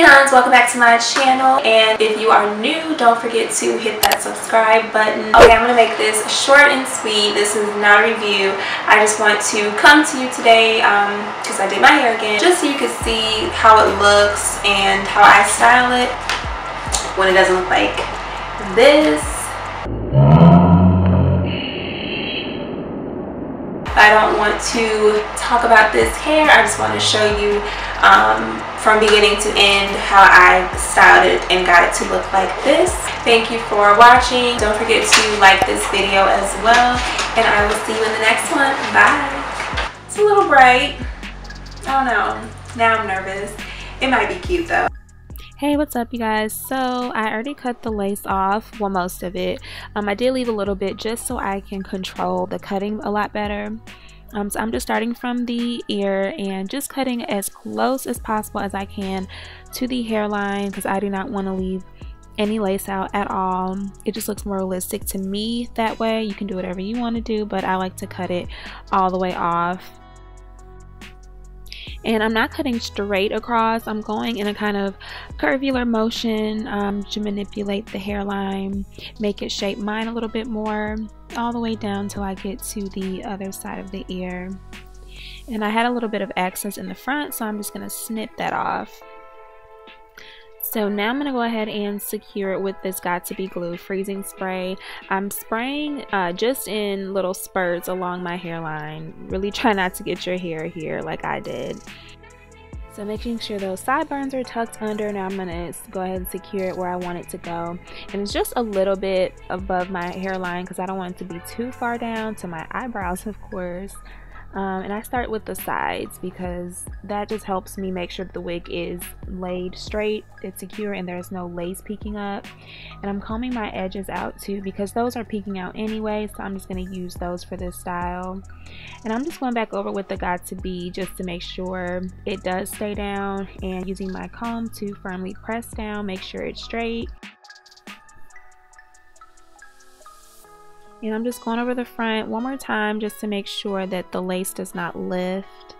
guys welcome back to my channel. And if you are new don't forget to hit that subscribe button. Okay i'm gonna make this short and sweet. This is not a review. I just want to come to you today because um, i did my hair again just so you can see how it looks and how i style it when it doesn't look like. This I don't want to talk about this hair. I just want to show you um, from beginning to end how I styled it and got it to look like this. Thank you for watching. Don't forget to like this video as well. And I will see you in the next one. Bye. It's a little bright. I don't know. Now I'm nervous. It might be cute though. Hey, what's up you guys? So I already cut the lace off, well most of it. Um, I did leave a little bit just so I can control the cutting a lot better. Um, so I'm just starting from the ear and just cutting as close as possible as I can to the hairline because I do not want to leave any lace out at all. It just looks more realistic to me that way. You can do whatever you want to do, but I like to cut it all the way off and I'm not cutting straight across. I'm going in a kind of curvular motion um, to manipulate the hairline make it shape mine a little bit more all the way down till I get to the other side of the ear. And I had a little bit of excess in the front so I'm just gonna snip that off so now I'm going to go ahead and secure it with this Got2b glue freezing spray. I'm spraying uh, just in little spurts along my hairline. Really try not to get your hair here like I did. So making sure those sideburns are tucked under. Now I'm going to go ahead and secure it where I want it to go. And it's just a little bit above my hairline because I don't want it to be too far down to my eyebrows of course. Um, and I start with the sides because that just helps me make sure the wig is laid straight, it's secure, and there's no lace peeking up. And I'm combing my edges out too because those are peeking out anyway, so I'm just going to use those for this style. And I'm just going back over with the Got2b just to make sure it does stay down and using my comb to firmly press down, make sure it's straight. And I'm just going over the front one more time just to make sure that the lace does not lift.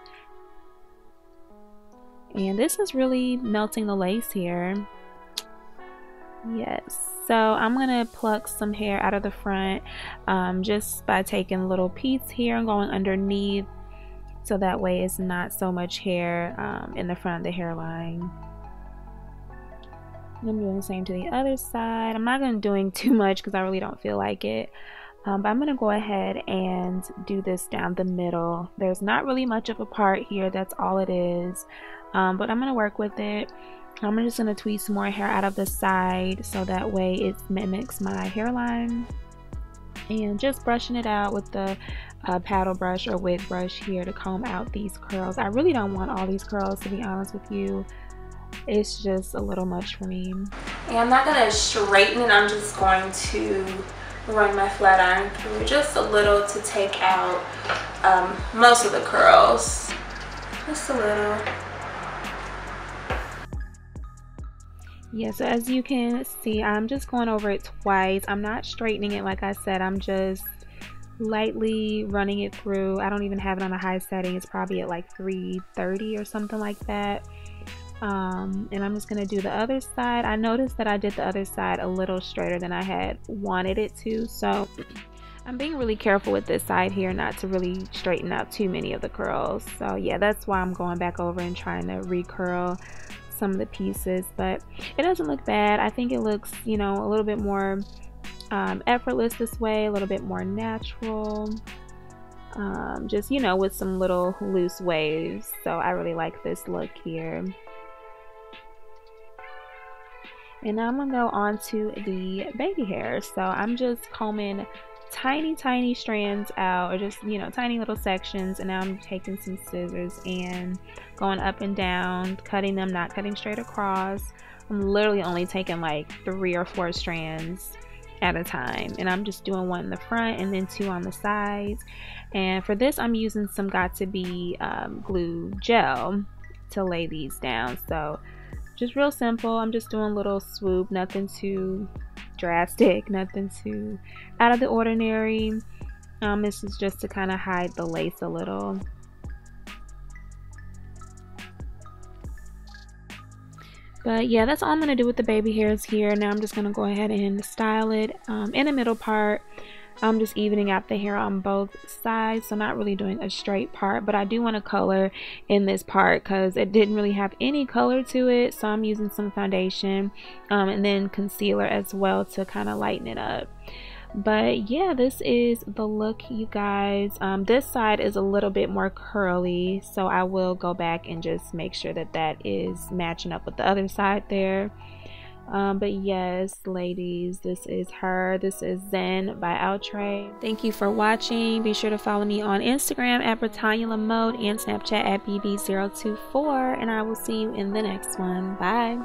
And this is really melting the lace here. Yes. So I'm going to pluck some hair out of the front um, just by taking little piece here and going underneath so that way it's not so much hair um, in the front of the hairline. I'm doing the same to the other side. I'm not going to doing too much because I really don't feel like it. Um, but I'm going to go ahead and do this down the middle. There's not really much of a part here. That's all it is. Um, but I'm going to work with it. I'm just going to tweeze some more hair out of the side so that way it mimics my hairline. And just brushing it out with the uh, paddle brush or wig brush here to comb out these curls. I really don't want all these curls to be honest with you. It's just a little much for me. And I'm not going to straighten it. I'm just going to run my flat iron through just a little to take out um, most of the curls. Just a little. Yeah, so as you can see, I'm just going over it twice. I'm not straightening it like I said. I'm just lightly running it through. I don't even have it on a high setting. It's probably at like 330 or something like that um, and I'm just gonna do the other side. I noticed that I did the other side a little straighter than I had wanted it to. So I'm being really careful with this side here not to really straighten out too many of the curls. So yeah that's why I'm going back over and trying to recurl some of the pieces. But it doesn't look bad. I think it looks you know a little bit more um, effortless this way a little bit more natural um, just you know with some little loose waves. So I really like this look here and now I'm gonna go on to the baby hair. So I'm just combing tiny, tiny strands out, or just, you know, tiny little sections. And now I'm taking some scissors and going up and down, cutting them, not cutting straight across. I'm literally only taking like three or four strands at a time and I'm just doing one in the front and then two on the sides and for this I'm using some Got2b um, glue gel to lay these down so just real simple. I'm just doing a little swoop, nothing too drastic, nothing too out of the ordinary. Um, this is just to kind of hide the lace a little. but yeah that's all I'm gonna do with the baby hairs here now I'm just gonna go ahead and style it um, in the middle part I'm just evening out the hair on both sides so not really doing a straight part but I do want to color in this part because it didn't really have any color to it so I'm using some foundation um, and then concealer as well to kind of lighten it up. But yeah this is the look you guys. Um, this side is a little bit more curly so I will go back and just make sure that that is matching up with the other side there um, but yes ladies this is her. This is Zenn by outre. Thank you for watching. Be sure to follow me on instagram at bretagnelamode and snapchat at bb024 and i will see you in the next one. Bye